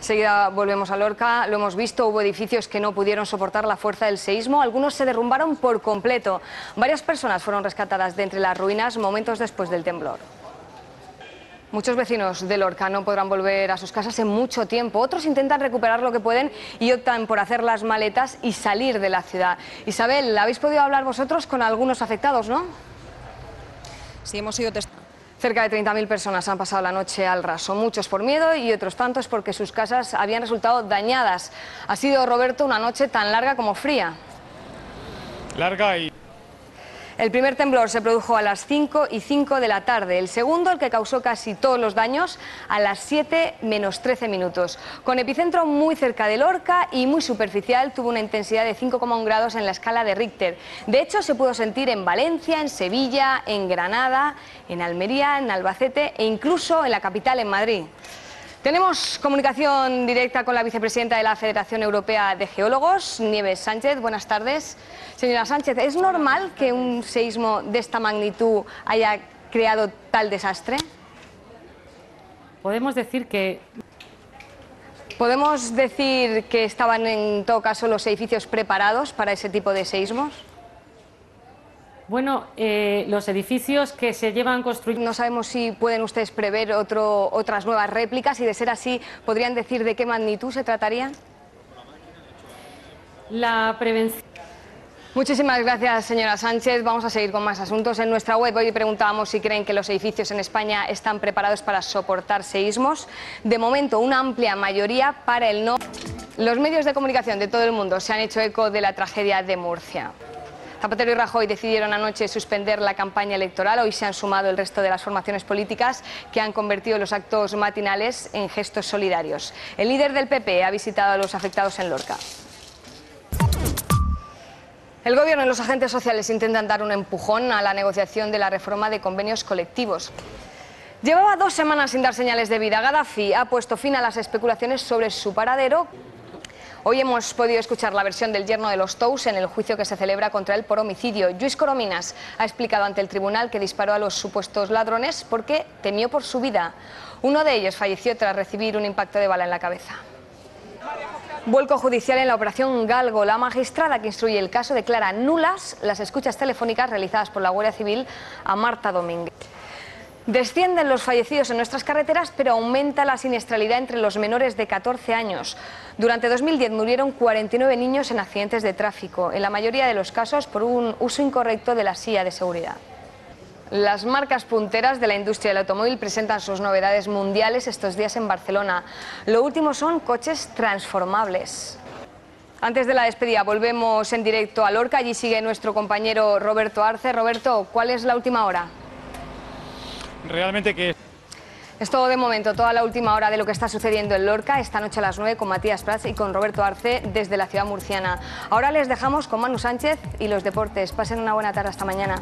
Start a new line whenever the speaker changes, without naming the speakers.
Seguida volvemos a Lorca, lo hemos visto, hubo edificios que no pudieron soportar la fuerza del seísmo, algunos se derrumbaron por completo. Varias personas fueron rescatadas de entre las ruinas momentos después del temblor. Muchos vecinos de Lorca no podrán volver a sus casas en mucho tiempo. Otros intentan recuperar lo que pueden y optan por hacer las maletas y salir de la ciudad. Isabel, ¿habéis podido hablar vosotros con algunos afectados, no?
Sí, hemos sido testigos.
Cerca de 30.000 personas han pasado la noche al raso, muchos por miedo y otros tantos porque sus casas habían resultado dañadas. Ha sido, Roberto, una noche tan larga como fría.
Larga y
el primer temblor se produjo a las 5 y 5 de la tarde, el segundo, el que causó casi todos los daños, a las 7 menos 13 minutos. Con epicentro muy cerca de Lorca y muy superficial, tuvo una intensidad de 5,1 grados en la escala de Richter. De hecho, se pudo sentir en Valencia, en Sevilla, en Granada, en Almería, en Albacete e incluso en la capital, en Madrid. Tenemos comunicación directa con la vicepresidenta de la Federación Europea de Geólogos, Nieves Sánchez. Buenas tardes. Señora Sánchez, ¿es normal que un seísmo de esta magnitud haya creado tal desastre?
Podemos decir que...
¿Podemos decir que estaban en todo caso los edificios preparados para ese tipo de seísmos?
Bueno, eh, los edificios que se llevan construyendo...
No sabemos si pueden ustedes prever otro, otras nuevas réplicas y de ser así, ¿podrían decir de qué magnitud se trataría?
La prevención...
Muchísimas gracias, señora Sánchez. Vamos a seguir con más asuntos. En nuestra web hoy preguntábamos si creen que los edificios en España están preparados para soportar seísmos. De momento, una amplia mayoría para el no. Los medios de comunicación de todo el mundo se han hecho eco de la tragedia de Murcia. Zapatero y Rajoy decidieron anoche suspender la campaña electoral. Hoy se han sumado el resto de las formaciones políticas que han convertido los actos matinales en gestos solidarios. El líder del PP ha visitado a los afectados en Lorca. El Gobierno y los agentes sociales intentan dar un empujón a la negociación de la reforma de convenios colectivos. Llevaba dos semanas sin dar señales de vida. Gaddafi ha puesto fin a las especulaciones sobre su paradero. Hoy hemos podido escuchar la versión del yerno de los Tous en el juicio que se celebra contra él por homicidio. Luis Corominas ha explicado ante el tribunal que disparó a los supuestos ladrones porque temió por su vida. Uno de ellos falleció tras recibir un impacto de bala en la cabeza. Vuelco judicial en la operación Galgo. La magistrada que instruye el caso declara nulas las escuchas telefónicas realizadas por la Guardia Civil a Marta Domínguez. Descienden los fallecidos en nuestras carreteras, pero aumenta la siniestralidad entre los menores de 14 años. Durante 2010 murieron 49 niños en accidentes de tráfico, en la mayoría de los casos por un uso incorrecto de la silla de seguridad. Las marcas punteras de la industria del automóvil presentan sus novedades mundiales estos días en Barcelona. Lo último son coches transformables. Antes de la despedida volvemos en directo a Lorca. Allí sigue nuestro compañero Roberto Arce. Roberto, ¿cuál es la última hora?
Realmente que...
Es todo de momento, toda la última hora de lo que está sucediendo en Lorca, esta noche a las 9 con Matías Prats y con Roberto Arce desde la ciudad murciana. Ahora les dejamos con Manu Sánchez y los deportes. Pasen una buena tarde, hasta mañana.